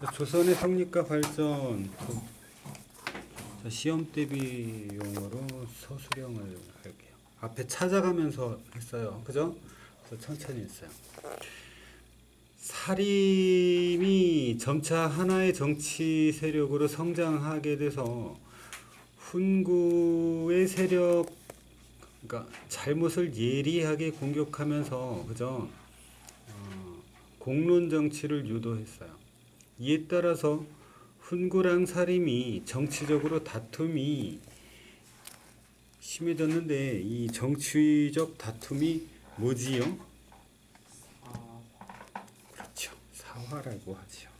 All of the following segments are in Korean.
자, 조선의 성립과 발전 자, 시험 대비용으로 서술형을 할게요. 앞에 찾아가면서 했어요. 그죠? 천천히 했어요. 사림이 점차 하나의 정치 세력으로 성장하게 돼서 훈구의 세력 그러니까 잘못을 예리하게 공격하면서 그죠? 어, 공론 정치를 유도했어요. 이에 따라서 훈구랑 사림이 정치적으로 다툼이 심해졌는데 이 정치적 다툼이 뭐지요? 아, 그렇죠. 사화라고 하지요.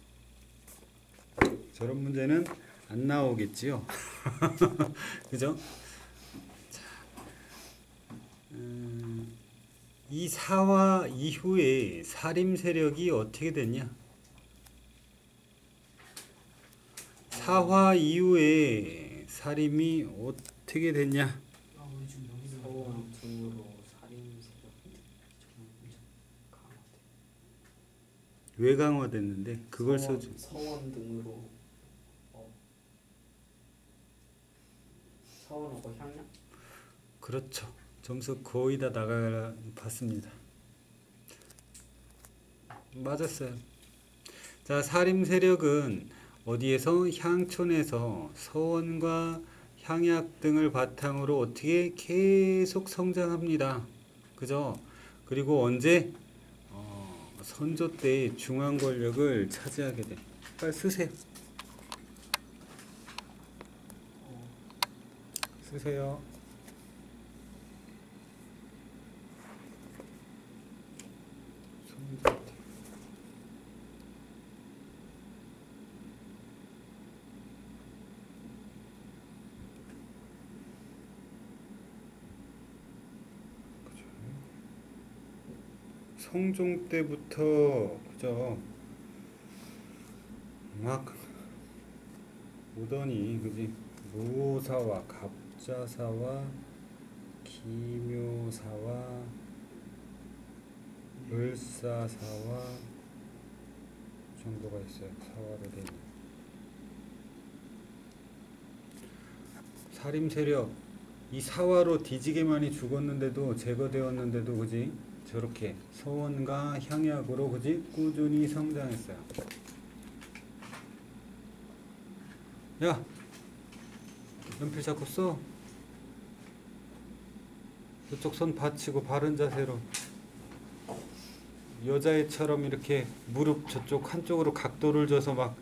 저런 문제는 안 나오겠지요. 그죠? 자, 음, 이 사화 이후에 사림 세력이 어떻게 됐냐? 사화 이후에 사림이 어떻게 됐냐? 왜 강화됐는데 그걸 서원, 써줘. 서원 등으로 어. 서원하고 향양? 그렇죠. 점수 거의 다 나가 봤습니다. 맞았어요. 자, 사림 세력은 어디에서 향촌에서 서원과 향약 등을 바탕으로 어떻게 계속 성장합니다. 그죠? 그리고 언제 어, 선조 때 중앙 권력을 차지하게 돼. 빨리 쓰세요. 쓰세요. 선조 때. 성종 때부터 그죠 막 오더니 그지? 무사와 갑자사와 기묘사와 을사사와 정도가 있어요 사화로 된. 살림 세력. 이 사화로 뒤지게 많이 죽었는데도 제거되었는데도 그지 저렇게 서원과 향약으로 그지 꾸준히 성장했어요. 야 연필 잡고 써. 저쪽 손 받치고 바른 자세로 여자애처럼 이렇게 무릎 저쪽 한쪽으로 각도를 줘서 막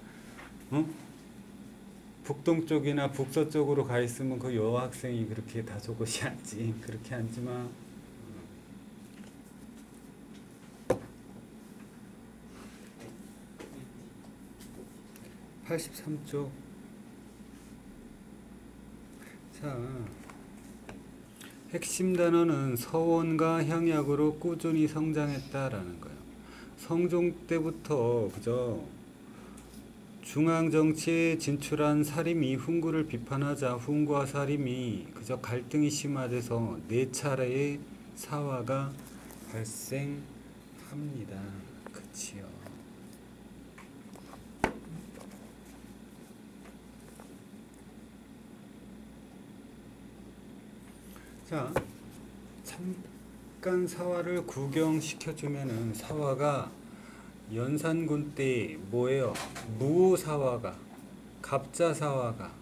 응? 북동쪽이나 북서쪽으로 가 있으면 그 여학생이 그렇게 다 저것이 앉지 그렇게 앉지 마. 83쪽. 자, 핵심 단어는 서원과 향약으로 꾸준히 성장했다라는 거예요. 성종 때부터 그죠? 중앙 정치에 진출한 사림이 훈구를 비판하자 훈구와 사림이 그저 갈등이 심화돼서 네 차례의 사화가 발생합니다. 그치요. 자, 잠깐 사화를 구경시켜 주면은 사화가 연산군 때 뭐예요? 무사화가 갑자사화가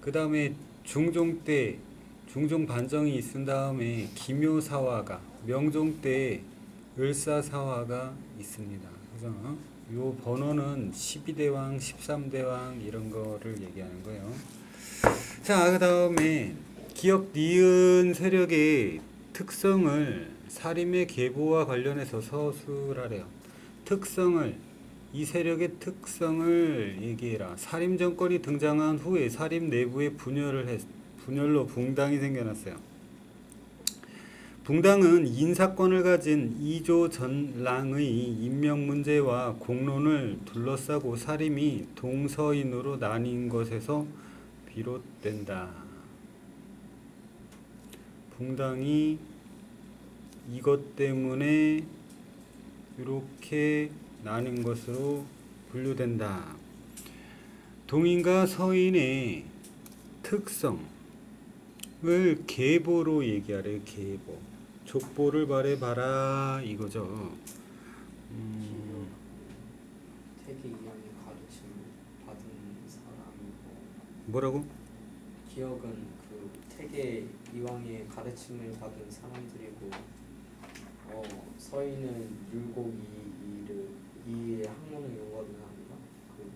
그 다음에 중종 때 중종 반정이 있은 다음에 기묘사화가 명종 때 을사사화가 있습니다. 그래서 요 번호는 12대왕, 13대왕 이런 거를 얘기하는 거예요. 자, 그 다음에 기억 니은 세력의 특성을 사림의 계보와 관련해서 서술하래요. 특성을 이 세력의 특성을 얘기해라. 사림 정권이 등장한 후에 사림 내부에 분열을 했, 분열로 붕당이 생겨났어요. 붕당은 인사권을 가진 이조 전랑의 임명 문제와 공론을 둘러싸고 사림이 동서인으로 나뉜 것에서 비롯된다. 붕당이 이것 때문에 이렇게 나뉜 것으로 분류된다. 동인과 서인의 특성을 계보로 얘기하래. 계보. 족보를 말해봐라 이거죠. 음, 뭐라고? 기억은 그 태계 이왕의 가르침을 받은 사람들이고 어 서인은 율곡 이이를 이의 학문을 요구하는 사람인가? 그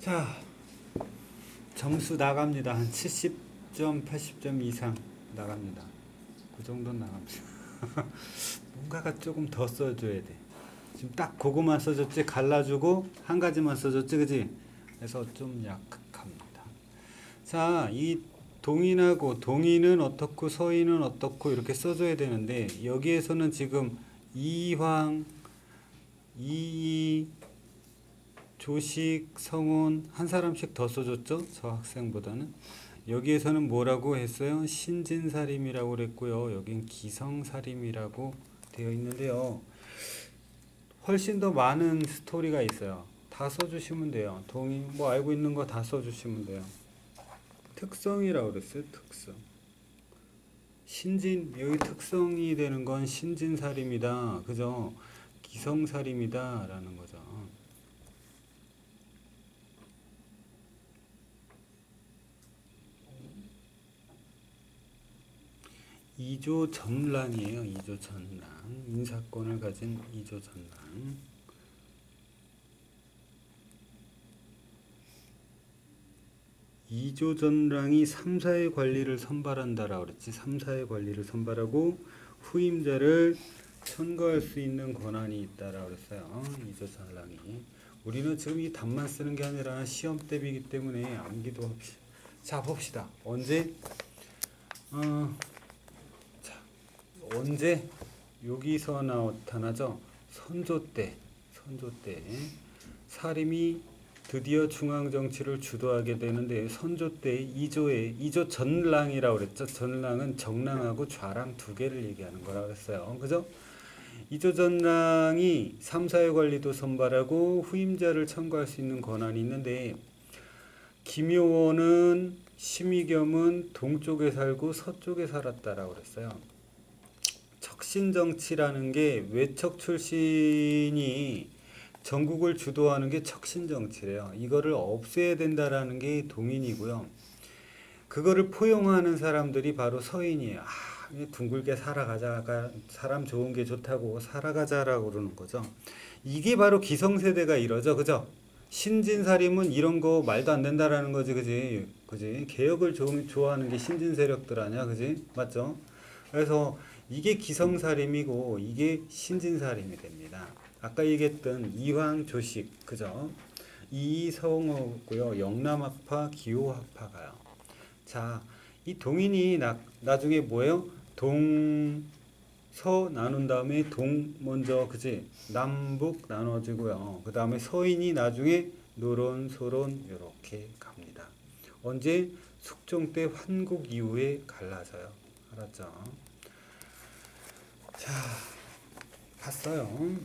자, 점수 나갑니다. 한 70점, 80점 이상 나갑니다. 그 정도는 나갑니다. 뭔가가 조금 더 써줘야 돼. 지금 딱 그거만 써줬지, 갈라주고 한 가지만 써줬지, 그지? 그래서 좀 약합니다. 자, 이 동인하고 동인은 어떻고 서인은 어떻고 이렇게 써줘야 되는데 여기에서는 지금 이황, 이이, 조식, 성혼 한 사람씩 더 써줬죠? 저 학생보다는 여기에서는 뭐라고 했어요? 신진사림이라고 그랬고요. 여긴 기성사림이라고 되어 있는데요. 훨씬 더 많은 스토리가 있어요. 다 써주시면 돼요. 동의 뭐 알고 있는 거 다 써주시면 돼요. 특성이라고 그랬어요. 특성. 신진 여기 특성이 되는 건 신진사림이다. 그죠? 기성사림이다라는 거죠. 이조 전랑이에요. 이조 전랑. 인사권을 가진 이조 전랑. 이조 전랑이 3사의 관리를 선발한다라고 그랬지. 3사의 관리를 선발하고 후임자를 천거할 수 있는 권한이 있다라고 그랬어요. 이조 전랑이. 우리는 지금 이 답만 쓰는 게 아니라 시험 대비이기 때문에 암기도 합시다. 자, 봅시다. 언제 어 언제 여기서 나타나죠? 선조 때, 선조 때 사림이 드디어 중앙 정치를 주도하게 되는데 선조 때 이조에 이조 전랑이라고 그랬죠. 전랑은 정랑하고 좌랑 두 개를 얘기하는 거라고 했어요. 그죠? 이조 전랑이 3사의 관리도 선발하고 후임자를 청구할 수 있는 권한이 있는데 김효원은 심의겸은 동쪽에 살고 서쪽에 살았다라고 그랬어요. 척신정치라는 게 외척 출신이 전국을 주도하는 게 척신 정치래요. 이거를 없애야 된다라는 게 동인이고요. 그거를 포용하는 사람들이 바로 서인이에요. 아, 둥글게 살아가자가 사람 좋은 게 좋다고 살아가자라고 그러는 거죠. 이게 바로 기성세대가 이러죠. 그죠? 신진사림은 이런 거 말도 안 된다라는 거지. 그지? 그지? 개혁을 좋아하는 게 신진 세력들 아니야. 그지? 맞죠? 그래서 이게 기성사림이고 이게 신진사림이 됩니다. 아까 얘기했던 이황 조식 그죠? 이성어고요. 영남학파, 기호학파가요. 자, 이 동인이 나, 나중에 뭐예요? 동, 서 나눈 다음에 동 먼저 그지? 남북 나눠지고요. 그 다음에 서인이 나중에 노론, 소론 이렇게 갑니다. 언제? 숙종 때 환국 이후에 갈라져요. 알았죠? 자, 봤어요.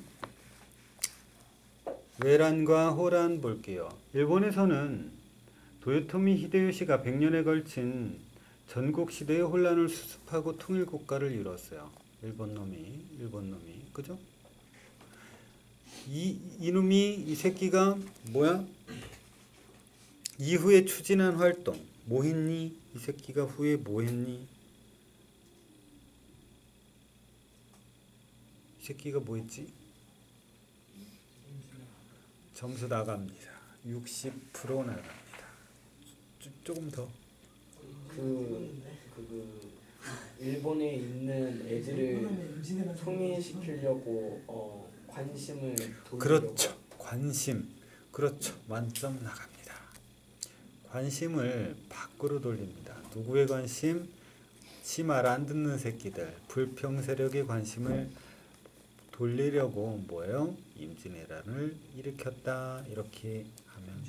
외란과 호란 볼게요. 일본에서는 도요토미 히데요시가 100년에 걸친 전국 시대의 혼란을 수습하고 통일 국가를 이뤘어요. 일본 놈이, 일본 놈이, 그죠? 이 이놈이 이 새끼가 뭐야? 이후에 추진한 활동 뭐 했니? 이 새끼가 후에 뭐 했니? 이 새끼가 뭐 했지? 점수 나갑니다. 60% 나갑니다. 조, 조금 더. 그, 그, 그 일본에 있는 애들을 통일시키려고 어, 관심을 돌리려고 그렇죠. 관심. 그렇죠. 만점 나갑니다. 관심을 밖으로 돌립니다. 누구의 관심? 치말 안 듣는 새끼들. 불평 세력의 관심을 돌리려고 뭐예요? 임진왜란을 일으켰다. 이렇게 하면.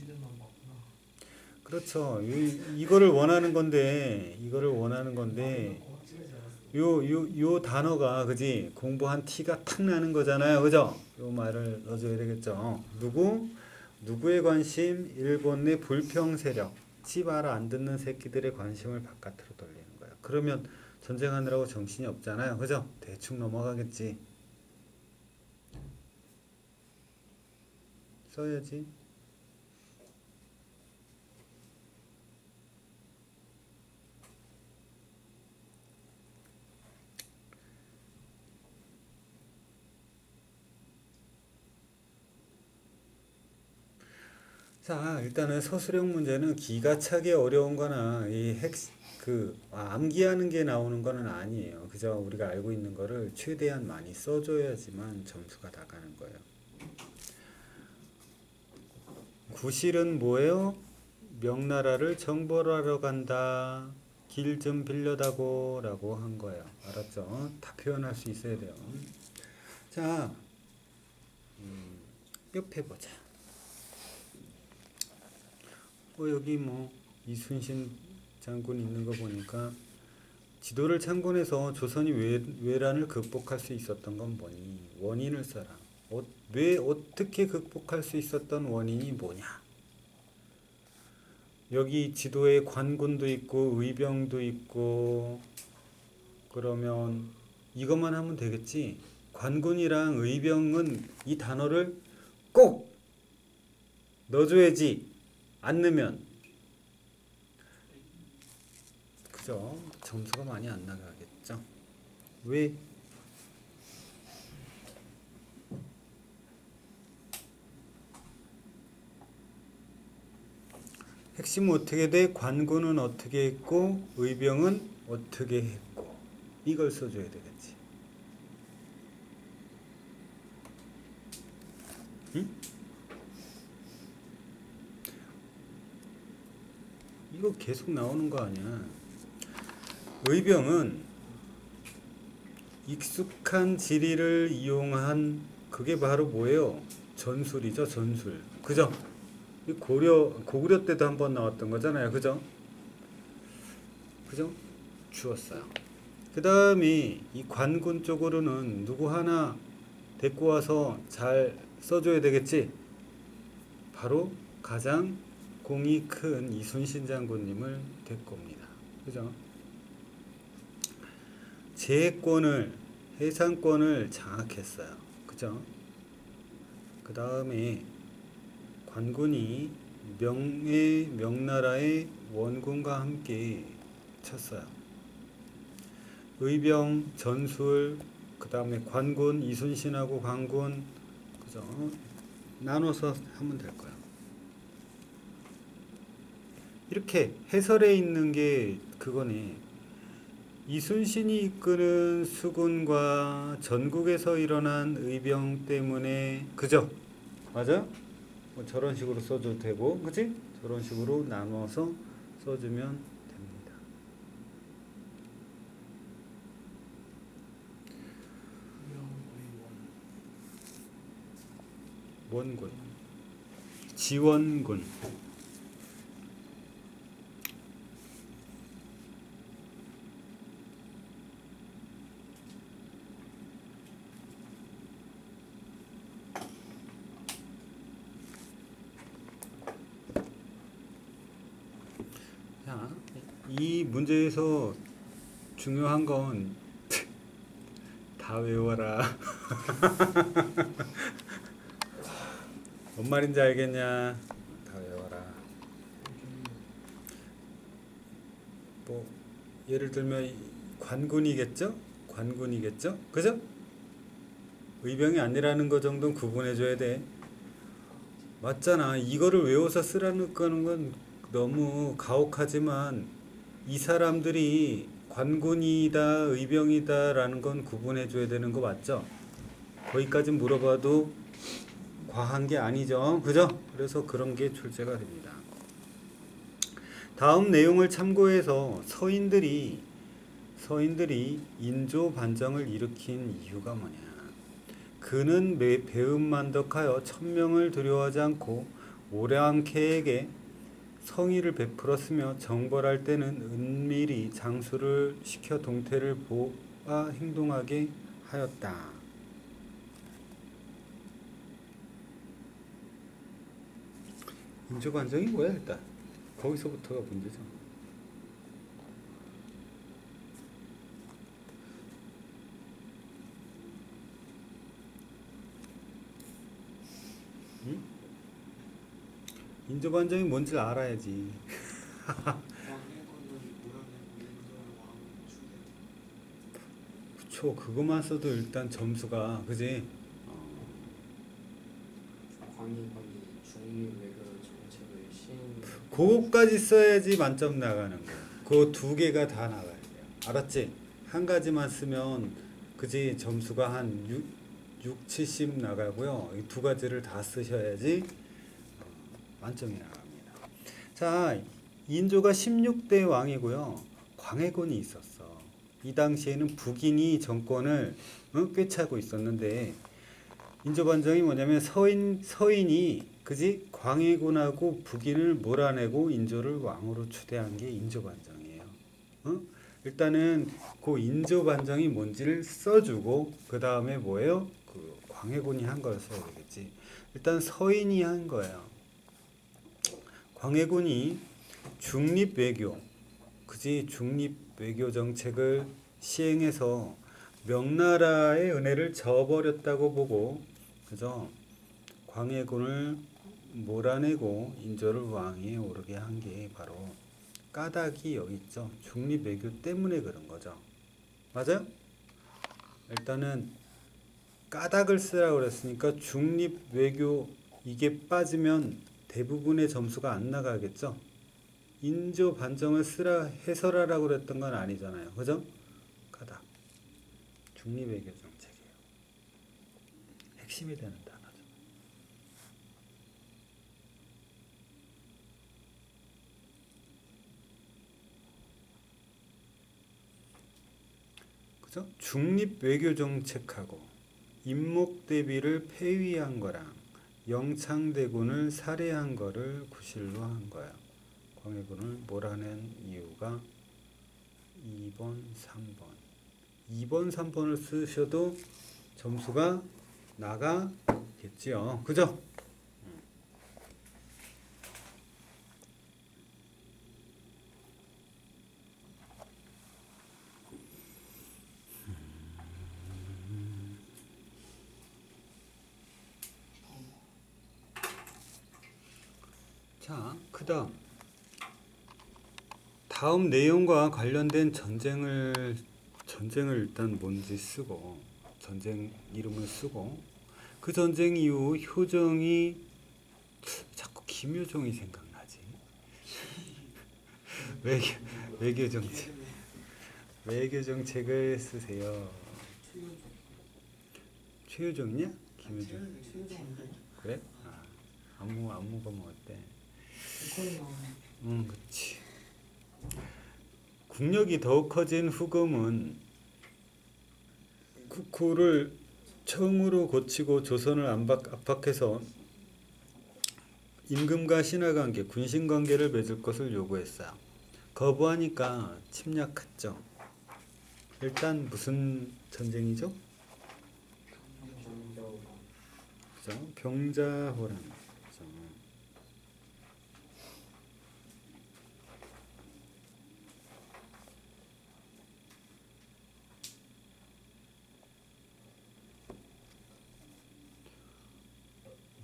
그렇죠. 이, 이거를 원하는 건데 이거를 원하는 건데. 요 요 요 단어가 그지 공부한 티가 탁 나는 거잖아요, 그죠? 요 말을 넣어줘야 되겠죠. 누구? 누구의 관심? 일본 내 불평 세력. 찌발 안 듣는 새끼들의 관심을 바깥으로 돌리는 거예요. 그러면 전쟁하느라고 정신이 없잖아요. 그죠? 대충 넘어가겠지. 써야지. 자, 일단은 서술형 문제는 기가 차게 어려운 거나 이 핵, 그, 아, 암기하는 게 나오는 거는 아니에요. 그저 우리가 알고 있는 거를 최대한 많이 써줘야지만 점수가 나가는 거예요. 구실은 뭐예요? 명나라를 정벌하러 간다. 길 좀 빌려다고 라고 한 거예요. 알았죠? 다 표현할 수 있어야 돼요. 자, 음, 옆에 보자. 어, 여기 뭐 이순신 장군 있는 거 보니까 지도를 참고해서 조선이 외, 외란을 극복할 수 있었던 건 뭐니? 원인을 써라. 어, 왜 어떻게 극복할 수 있었던 원인이 뭐냐? 여기 지도에 관군도 있고 의병도 있고 그러면 이것만 하면 되겠지. 관군이랑 의병은 이 단어를 꼭 넣어줘야지. 안 넣으면 그죠? 점수가 많이 안 나가겠죠? 왜? 핵심은 어떻게 돼? 관군은 어떻게 했고 의병은 어떻게 했고 이걸 써줘야 되겠지. 응? 이거 계속 나오는 거 아니야. 의병은 익숙한 지리를 이용한 그게 바로 뭐예요? 전술이죠, 전술. 그죠? 이 고려 고구려 때도 한 번 나왔던 거잖아요. 그죠? 그죠? 주었어요. 그 다음에 이 관군 쪽으로는 누구 하나 데리고 와서 잘 써줘야 되겠지. 바로 가장 공이 큰 이순신 장군님을 데리고 옵니다. 그죠? 제권을 해상권을 장악했어요. 그죠? 그 다음에 관군이 명의 명나라의 원군과 함께 쳤어요. 의병, 전술, 그 다음에 관군, 이순신하고 관군, 그죠? 나눠서 하면 될 거야. 이렇게 해설에 있는 게 그거네. 이순신이 이끄는 수군과 전국에서 일어난 의병 때문에 그죠? 맞아? 뭐 저런 식으로 써줘도 되고, 그치? 저런 식으로 나눠서 써주면 됩니다. 원군, 지원군. 이 문제에서 중요한 건 다 외워라. 뭔 말인지 알겠냐? 다 외워라. 뭐 예를 들면 이 관군이겠죠? 관군이겠죠? 그죠? 의병이 아니라는 거 정도는 구분해 줘야 돼. 맞잖아. 이거를 외워서 쓰라는 건 너무 가혹하지만 이 사람들이 관군이다, 의병이다라는 건 구분해 줘야 되는 거 맞죠? 거기까지 물어봐도 과한 게 아니죠. 그죠? 그래서 그런 게 출제가 됩니다. 다음 내용을 참고해서 서인들이 서인들이 인조 반정을 일으킨 이유가 뭐냐? 그는 매- 배은만덕하여 천명을 두려워하지 않고 오량캐에게 성의를 베풀었으며 정벌할 때는 은밀히 장수를 시켜 동태를 보아 행동하게 하였다. 인조반정이 뭐야 일단 거기서부터가 문제죠. 인조 반정이 뭔지 알아야지. 그쵸 그것만 써도 일단 점수가 그지? 그거까지 써야지 만점 나가는 거. 그두 개가 다 나가야 돼요. 알았지? 한 가지만 쓰면 그지 점수가 한 6, 6 70 나가고요. 이 두 가지를 다 쓰셔야지 어, 만점이 나갑니다. 자, 인조가 16대 왕이고요. 광해군이 있었어. 이 당시에는 북인이 정권을 어, 꿰차고 있었는데 인조반정이 뭐냐면 서인 서인이 그지 광해군하고 북인을 몰아내고 인조를 왕으로 추대한 게 인조반정이에요. 어? 일단은 그 인조반정이 뭔지를 써주고 그 다음에 뭐예요? 그 광해군이 한 걸 써야 되겠지. 일단 서인이 한 거예요. 광해군이 중립 외교, 그지 중립 외교 정책을 시행해서 명나라의 은혜를 저버렸다고 보고 그죠? 광해군을 몰아내고 인조를 왕위에 오르게 한 게 바로 까닭이 여기 있죠. 중립 외교 때문에 그런 거죠. 맞아요? 일단은 까닭을 쓰라고 그랬으니까 중립 외교 이게 빠지면 대부분의 점수가 안 나가겠죠. 인조 반정을 쓰라 해설하라고 그랬던 건 아니잖아요. 그죠? 까닭. 중립 외교 정책이에요. 핵심이 되는 단어죠. 그죠? 중립 외교 정책하고 임목 대비를 폐위한 거랑 영창대군을 살해한 거를 구실로 한 거야. 광해군을 몰아낸 이유가 2번, 3번. 2번, 3번을 쓰셔도 점수가 나가겠지요. 그죠? 자, 그다음 다음 내용과 관련된 전쟁을 전쟁을 일단 뭔지 쓰고 전쟁 이름을 쓰고 그 전쟁 이후 효정이 자꾸 김효정이 생각나지? 외교 외교 정책 외교 정책을 쓰세요. 최효정이냐? 김효정. 그래? 아, 안무 안무가 뭐 어때 응 그렇지 국력이 더욱 커진 후금은 국호를 처음으로 고치고 조선을 압박, 압박해서 임금과 신하관계, 군신관계를 맺을 것을 요구했어요. 거부하니까 침략했죠. 일단 무슨 전쟁이죠? 그죠? 병자호란. 그죠?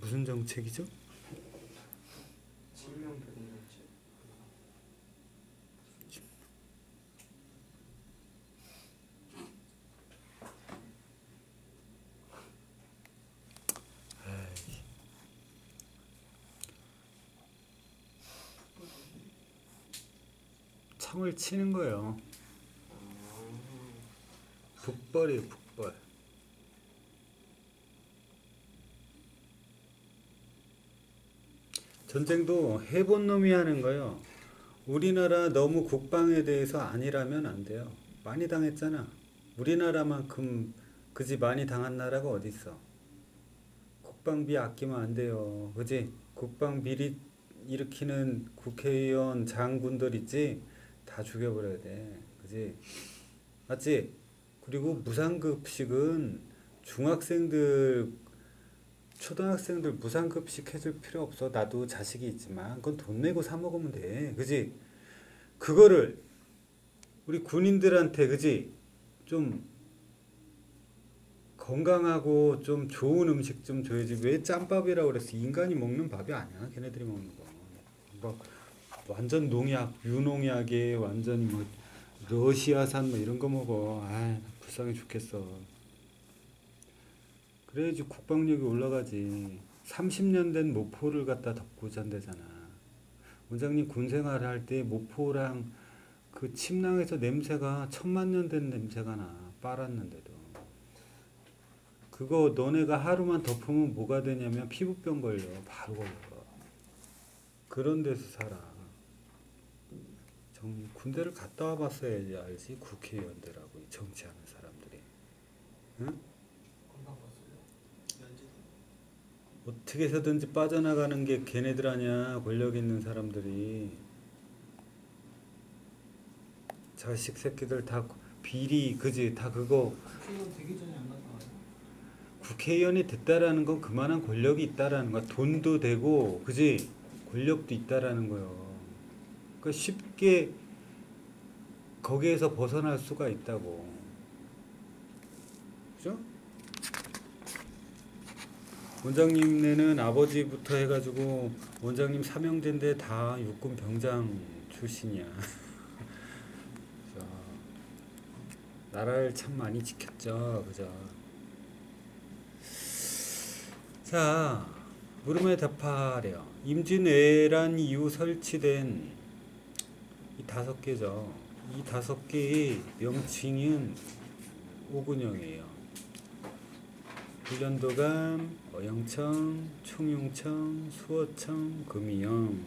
무슨 정책이죠? 청을 치는 거예요. 북벌이에요, 북벌. 전쟁도 해본 놈이 하는 거예요. 우리나라 너무 국방에 대해서 아니라면 안 돼요. 많이 당했잖아. 우리나라만큼 그지 많이 당한 나라가 어디 있어? 국방비 아끼면 안 돼요. 그지? 국방 비리 일으키는 국회의원 장군들 있지? 다 죽여버려야 돼. 그지? 맞지? 그리고 무상급식은 중학생들 초등학생들 무상급식 해줄 필요 없어. 나도 자식이 있지만 그건 돈 내고 사 먹으면 돼. 그지? 그거를 우리 군인들한테 그지? 좀 건강하고 좀 좋은 음식 좀 줘야지. 왜 짬밥이라고 그랬어? 인간이 먹는 밥이 아니야. 걔네들이 먹는 거. 뭐 완전 농약, 유농약에 완전히 뭐 러시아산 뭐 이런 거 먹어. 아, 불쌍해 죽겠어. 그래야지 국방력이 올라가지. 30년 된 모포를 갖다 덮고 잔대잖아. 원장님 군 생활 할 때 모포랑 그 침낭에서 냄새가 천만 년 된 냄새가 나. 빨았는데도. 그거 너네가 하루만 덮으면 뭐가 되냐면 피부병 걸려. 바로 걸려. 그런 데서 살아. 정, 군대를 갔다 와봤어야지 알지 국회의원들하고 이 정치하는 사람들이 응? 건강 봤어요. 면제. 어떻게 해서든지 빠져나가는 게 걔네들 아니야 권력 있는 사람들이. 자식 새끼들 다 비리 그지? 다 그거. 국회의원 되기 전에 안 갔다 와요. 국회의원이 됐다라는 건 그만한 권력이 있다라는 거야. 돈도 되고 그지? 권력도 있다라는 거요. 그 쉽게 거기에서 벗어날 수가 있다고 그죠? 원장님네는 아버지부터 해가지고 원장님 삼형제인데 다 육군 병장 출신이야. 나라를 참 많이 지켰죠, 그죠? 자, 물음에 답하래요. 임진왜란 이후 설치된 이 다섯 개죠. 이 다섯 개의 명칭은 오군형이에요. 훈련도감, 어영청, 총용청, 수어청, 금이영.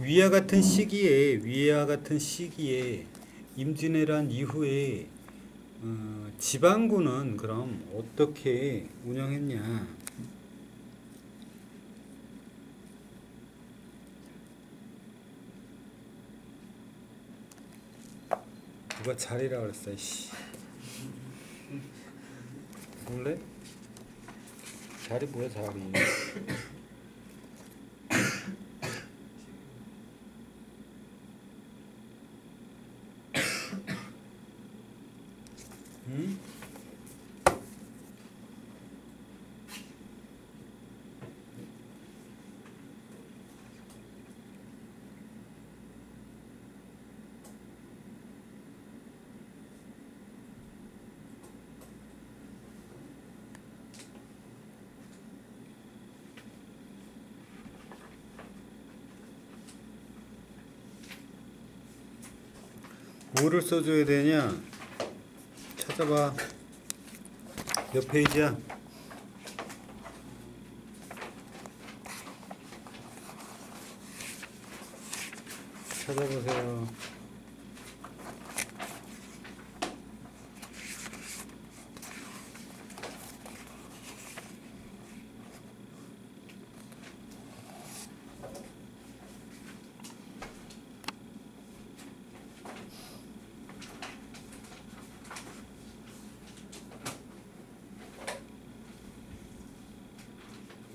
위와 같은 시기에 위와 같은 시기에 임진왜란 이후에 어, 지방군은 그럼 어떻게 운영했냐? 누가 자리라 그랬어, 씨. 몰래? 자리 뭐야, 자리? 응? 뭐를 써줘야 되냐? 찾아봐. 몇 페이지야? 찾아보세요.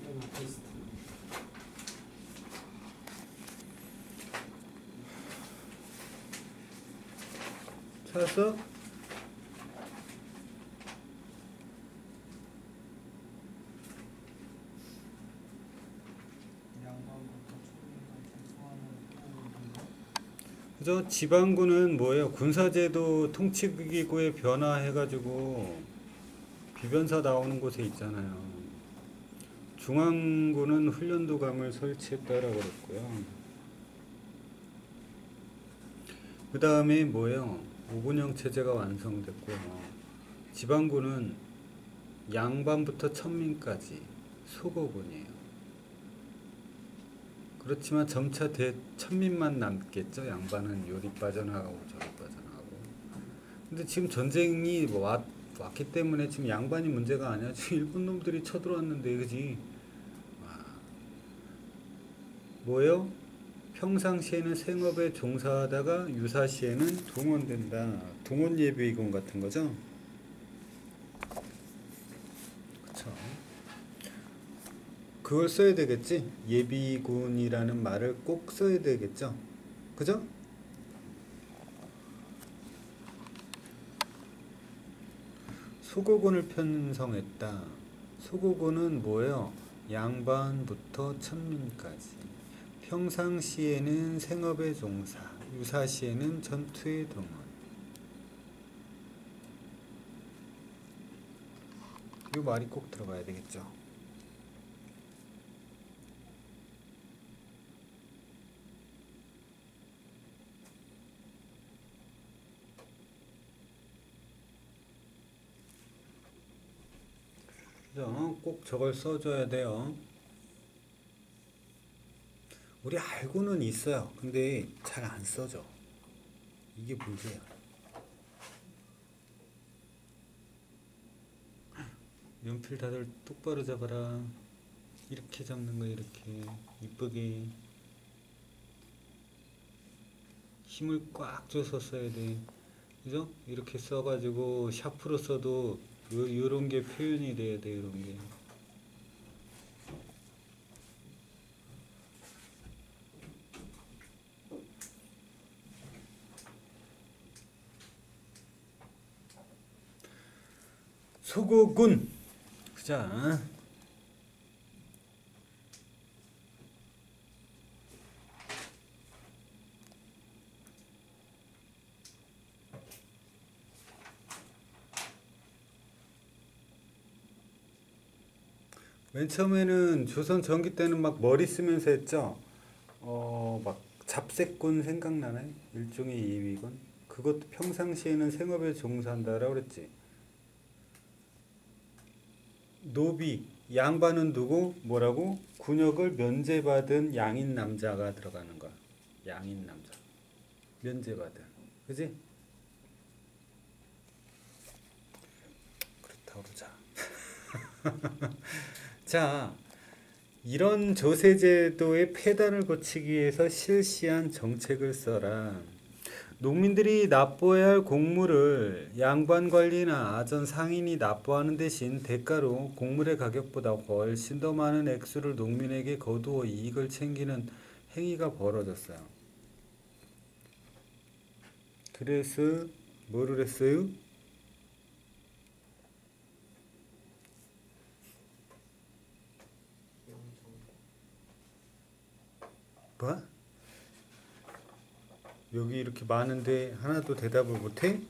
이건 테스트. 찾았어? 양반부터 초등까지 소환을 하고 그죠? 지방군은 뭐예요? 군사제도 통치기구의 변화해가지고 비변사 나오는 곳에 있잖아요. 중앙군은 훈련도감을 설치했다라고 그랬고요. 그 다음에 뭐예요? 오군형 체제가 완성됐고요. 지방군은 양반부터 천민까지 소거군이에요. 그렇지만 점차 대 천민만 남겠죠. 양반은 요리 빠져나가고 저리 빠져나가고. 근데 지금 전쟁이 뭐 왔, 왔기 때문에 지금 양반이 문제가 아니야. 지금 일본 놈들이 쳐들어왔는데 그지? 와. 뭐예요? 평상시에는 생업에 종사하다가 유사시에는 동원된다. 동원 예비군 같은 거죠. 그걸 써야 되겠지. 예비군이라는 말을 꼭 써야 되겠죠. 그죠? 소고군을 편성했다. 소고군은 뭐예요? 양반부터 천민까지. 평상시에는 생업의 종사, 유사시에는 전투의 동원. 이 말이 꼭 들어가야 되겠죠. 그죠? 꼭 저걸 써줘야 돼요. 우리 알고는 있어요. 근데 잘 안 써져. 이게 문제야. 연필 다들 똑바로 잡아라. 이렇게 잡는 거 이렇게 이쁘게 힘을 꽉 줘서 써야 돼. 그죠? 이렇게 써가지고 샤프로 써도 요, 요런 게 표현이 돼야 돼, 요런 게. 소고군. 자. 맨 처음에는 조선 전기 때는 막 머리 쓰면서 했죠. 어, 막 잡새꾼 생각나나요? 일종의 예비군. 그것도 평상시에는 생업에 종사한다라고 그랬지. 노비, 양반은 누구? 뭐라고? 군역을 면제받은 양인 남자가 들어가는 거야. 양인 남자. 면제받은. 그지? 그렇다고 그러자. 자, 이런 조세제도의 폐단을 고치기 위해서 실시한 정책을 써라. 농민들이 납부해야 할 곡물을 양반 관리나 아전 상인이 납부하는 대신 대가로 곡물의 가격보다 훨씬 더 많은 액수를 농민에게 거두어 이익을 챙기는 행위가 벌어졌어요. 그래서 뭐를 했어요? 뭐? 여기 이렇게 많은데 하나도 대답을 못해?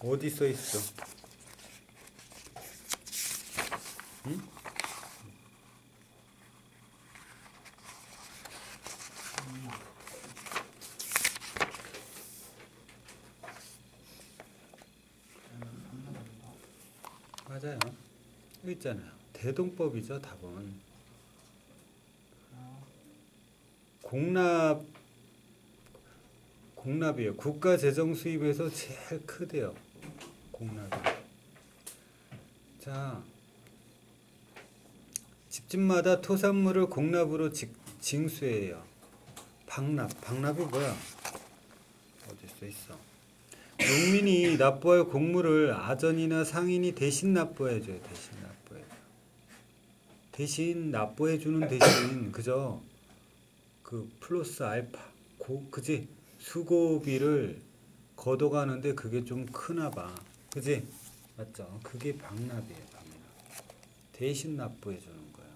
어디 써 있어? 맞아요. 있잖아요. 대동법이죠, 답은. 공납 공납이에요. 국가 재정 수입에서 제일 크대요. 공납이. 자, 집집마다 토산물을 공납으로 직, 징수해요. 방납. 방납이 뭐야? 어디 써 있어? 농민이 납부할 곡물을 아전이나 상인이 대신 납부해줘요. 대신 납부해. 대신 납부해주는 대신 그저 그 플러스 알파 고 그지 수고비를 걷어가는데 그게 좀 크나 봐. 그지 맞죠? 그게 방납이에요. 방납. 대신 납부해주는 거야.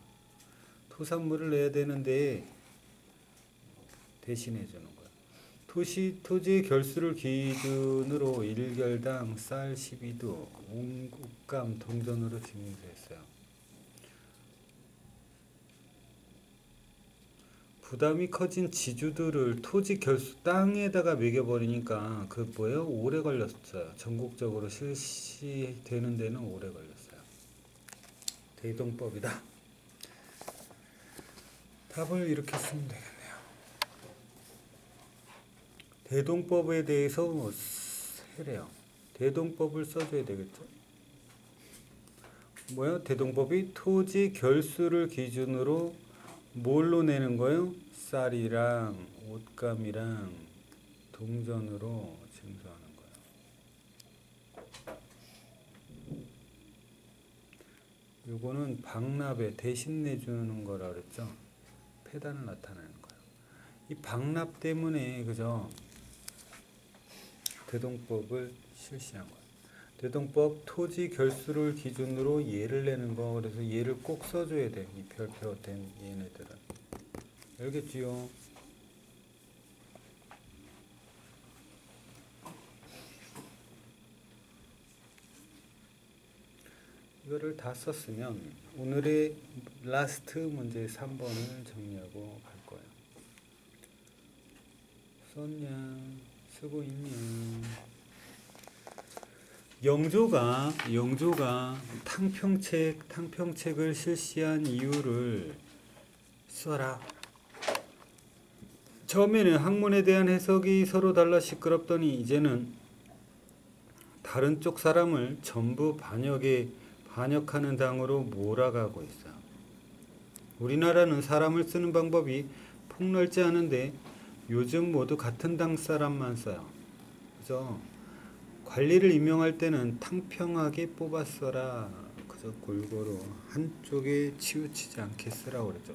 토산물을 내야 되는데 대신해주는. 토시 토지의 결수를 기준으로 일결당 쌀 12도 온국감 동전으로 징수했어요. 부담이 커진 지주들을 토지 결수 땅에다가 매겨버리니까 그 뭐예요? 오래 걸렸어요. 전국적으로 실시되는 데는 오래 걸렸어요. 대동법이다. 답을 이렇게 쓰면 되겠네요. 대동법에 대해서 뭐 세래요. 대동법을 써줘야 되겠죠. 뭐야? 대동법이 토지 결수를 기준으로 뭘로 내는 거예요? 쌀이랑 옷감이랑 동전으로 증서하는 거예요. 요거는 박납에 대신 내주는 거라 그랬죠. 폐단을 나타내는 거예요. 이 박납 때문에 그죠? 대동법을 실시한 거예요. 대동법 토지 결수를 기준으로 예를 내는 거 그래서 예를 꼭 써줘야 돼. 이 별표 된 얘네들은 알겠지요? 이거를 다 썼으면 오늘의 last 문제 3번을 정리하고 갈 거예요. 썼냐? 쓰고 있냐? 영조가 영조가 탕평책 탕평책을 실시한 이유를 써라. 처음에는 학문에 대한 해석이 서로 달라 시끄럽더니 이제는 다른 쪽 사람을 전부 반역에 반역하는 당으로 몰아가고 있어요. 우리나라는 사람을 쓰는 방법이 폭넓지 않은데 요즘 모두 같은 당 사람만 써요. 그죠? 관리를 임명할 때는 탕평하게 뽑아 써라. 그저 골고루 한쪽에 치우치지 않게 쓰라고 그러죠.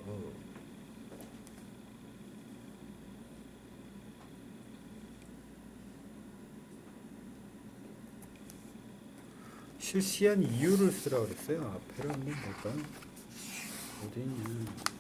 실시한 이유를 쓰라 그랬어요. 앞에를 한번 볼까요? 어디 있냐?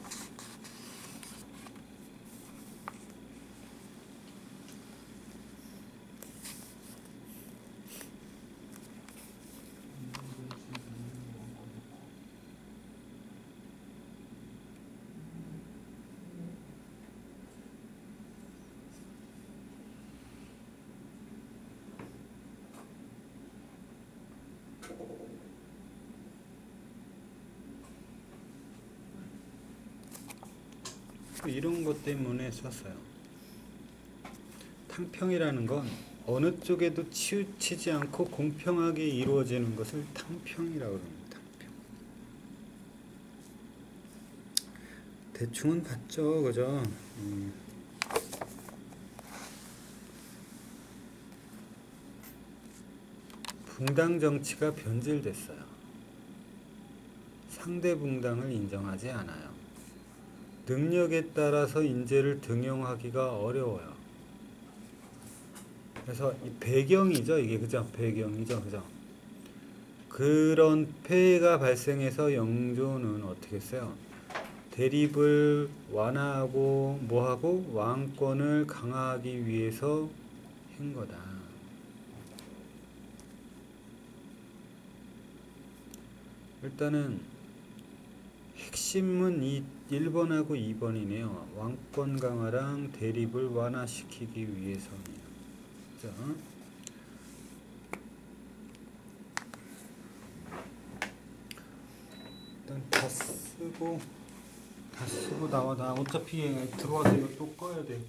이런 것 때문에 썼어요. 탕평이라는 건 어느 쪽에도 치우치지 않고 공평하게 이루어지는 것을 탕평이라고 합니다. 탕평. 대충은 봤죠, 그죠? 음. 붕당 정치가 변질됐어요. 상대 붕당을 인정하지 않아요. 능력에 따라서 인재를 등용하기가 어려워요. 그래서 이 배경이죠, 이게 그죠? 배경이죠, 그죠? 그런 폐해가 발생해서 영조는 어떻게 했어요? 대립을 완화하고 뭐하고 왕권을 강화하기 위해서 한 거다. 일단은 핵심은 이 1번하고 2번이네요. 왕권 강화랑 대립을 완화시키기 위해서네요. 자, 일단 다 쓰고 다 쓰고 나와 나 어차피 들어와서 이거 또 꺼야 돼.